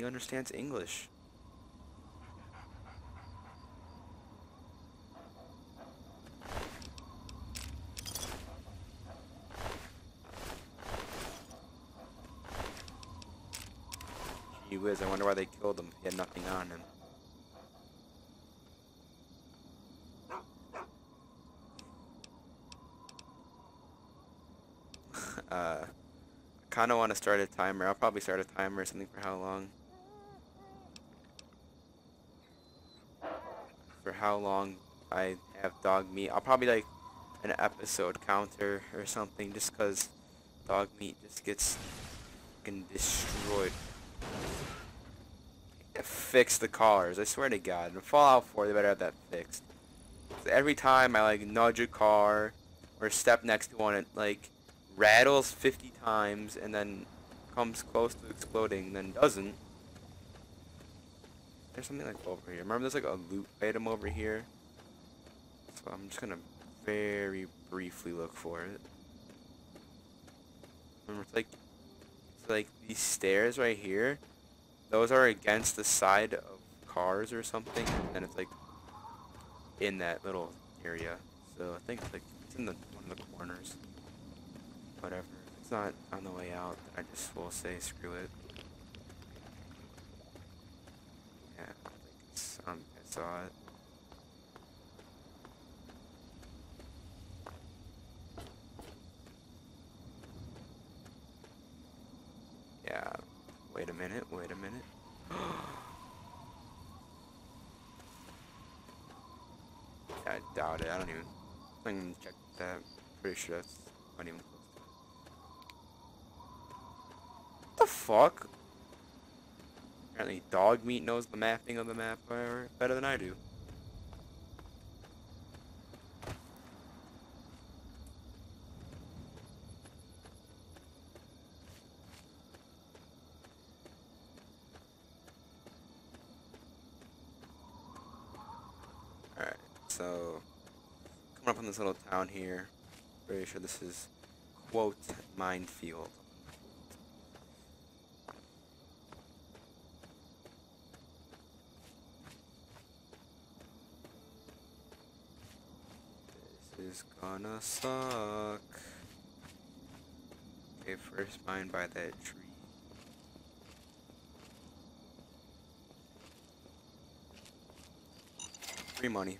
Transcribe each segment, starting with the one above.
he understands English. Gee whiz, I wonder why they killed him. He had nothing on him. uh, I kind of want to start a timer. I'll probably start a timer or something for how long. For how long I have Dogmeat. I'll probably like an episode counter or something just because dog meat just gets fucking destroyed. Fix the cars. I swear to God. In Fallout 4, they better have that fixed. Every time I like nudge a car or step next to one, it like rattles 50 times and then comes close to exploding, then doesn't. There's something like over here. Remember there's like a loot item over here? So I'm just gonna very briefly look for it. Remember it's like it's like these stairs right here. Those are against the side of cars or something, and it's like in that little area. So I think it's like it's in the one of the corners whatever. It's not on the way out, I just will say screw it. Yeah, I think it's, um, I saw it. Yeah, wait a minute, wait a minute. I doubt it, I don't even, I can check that, pretty sure that's not even close. What the fuck? Apparently Dogmeat knows the mapping of the map better than I do. Alright, so coming up on this little town here. Pretty sure this is quote minefield. is gonna suck. Okay, first mine by that tree. Free money.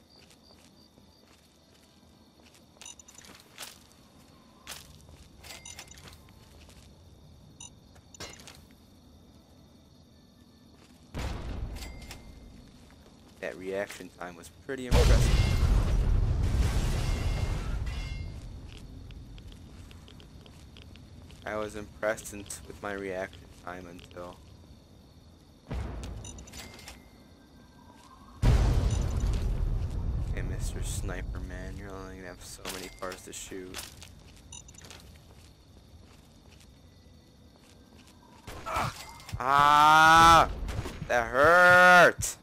That reaction time was pretty impressive. I was impressed with my reaction time until... Okay, Mr. Sniper Man, you're only gonna have so many parts to shoot. Ah! That hurt!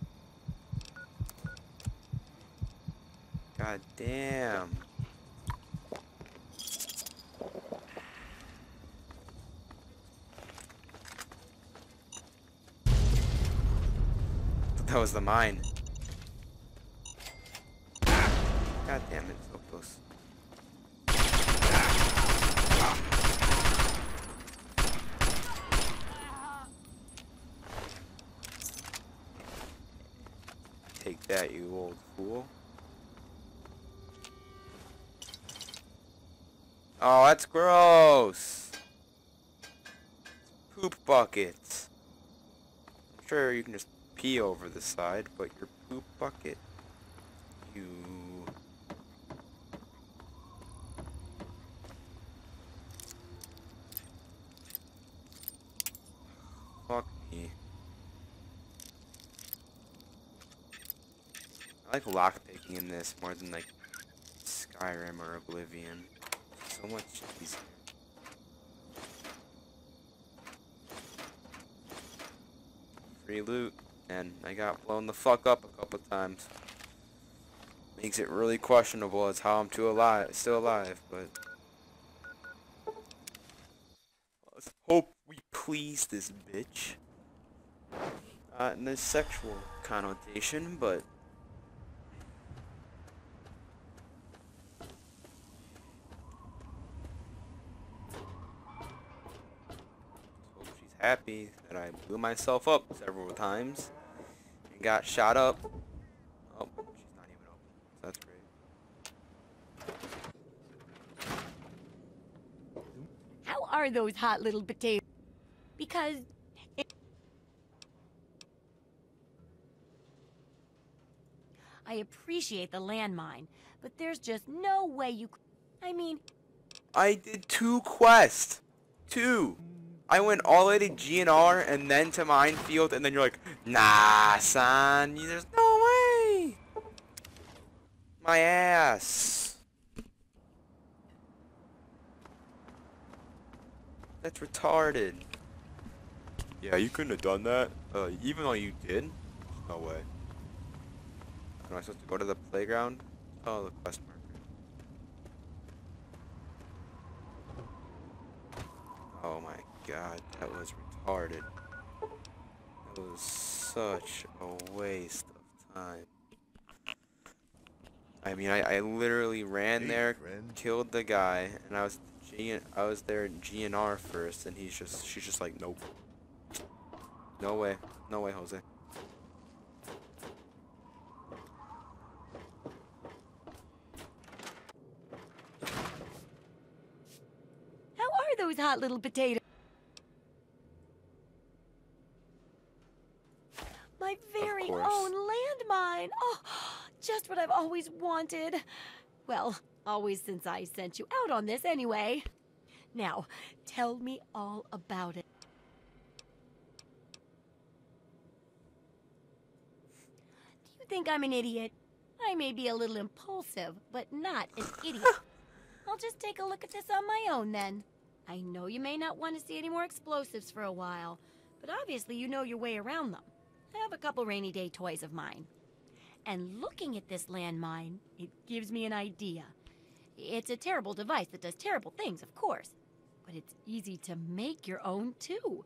God damn. That was the mine. God damn it, so close. Take that, you old fool. Oh, that's gross. Poop buckets. Sure you can just pee over the side, but your poop bucket, you... Fuck me. I like lockpicking in this more than like Skyrim or Oblivion. So much easier. Free loot and I got blown the fuck up a couple times. Makes it really questionable as how I'm too alive, still alive, but let's hope we please this bitch. Not in a sexual connotation, but hope she's happy that I blew myself up several times and got shot up. Oh, she's not even open. That's great. How are those hot little potatoes? Because. I appreciate the landmine, but there's just no way you. I mean, I did two quests. Two. I went all the way to GNR and then to Minefield, and then you're like, nah, son, there's no way. My ass. That's retarded. Yeah, you couldn't have done that. Uh, even though you did. No way. Am I supposed to go to the playground? Oh, the quest marker. Oh my god, that was retarded. That was such a waste of time. I mean, I, I literally ran Hey, there, friend. killed the guy, and I was G I was there in GNR first, and he's just she's just like, nope. No way, no way, Jose. how are those hot little potatoes? My very own landmine. Oh, just what I've always wanted. Well, always since I sent you out on this anyway. Now, tell me all about it. Do you think I'm an idiot? I may be a little impulsive, but not an idiot. I'll just take a look at this on my own then. I know you may not want to see any more explosives for a while, but obviously you know your way around them. I have a couple rainy day toys of mine. And looking at this landmine, it gives me an idea. It's a terrible device that does terrible things, of course, but it's easy to make your own too.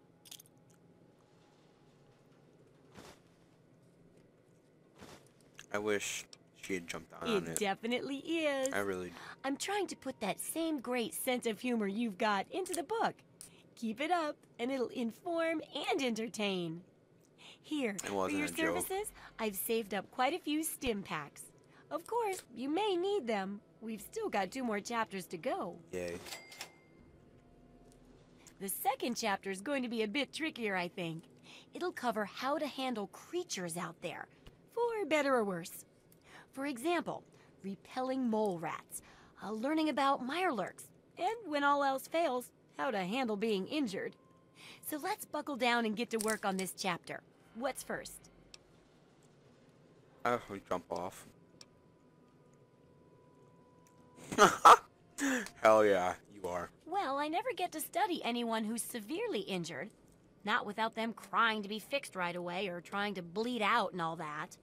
I wish she had jumped on It it. definitely is. I really. I'm trying to put that same great sense of humor you've got into the book. Keep it up, and it'll inform and entertain. Here, for your services, I've saved up quite a few stimpaks. Of course, you may need them. We've still got two more chapters to go. Yay. The second chapter is going to be a bit trickier, I think. It'll cover how to handle creatures out there, for better or worse. For example, repelling mole rats, uh, learning about mirelurks, and when all else fails, how to handle being injured. So let's buckle down and get to work on this chapter. What's first? I would jump off. Hell yeah, you are. Well, I never get to study anyone who's severely injured. Not without them crying to be fixed right away or trying to bleed out and all that.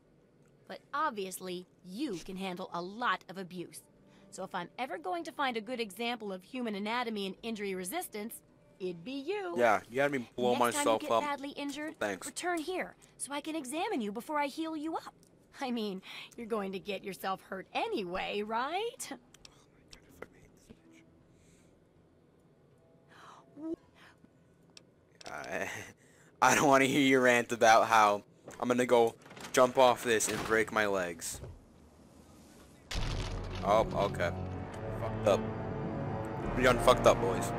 But obviously, you can handle a lot of abuse. So if I'm ever going to find a good example of human anatomy and injury resistance, it'd be you. Yeah, you had me blow Next time myself you get up. badly injured, Thanks. return here so I can examine you before I heal you up. I mean, you're going to get yourself hurt anyway, right? I, I don't want to hear your rant about how I'm gonna go jump off this and break my legs. Oh, okay. Fucked up. We done fucked up, boys.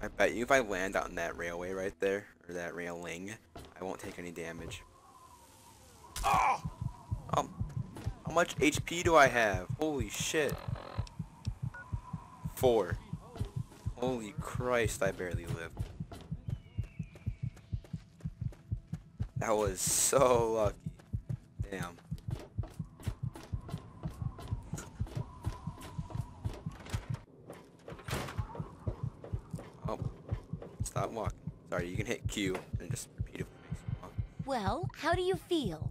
I bet you if I land on that railway right there, or that railing, I won't take any damage. Oh! Um, how much HP do I have? Holy shit. Four. Holy Christ, I barely lived. That was so lucky. Damn. Sorry, you can hit Q and just repeat it. Well, how do you feel?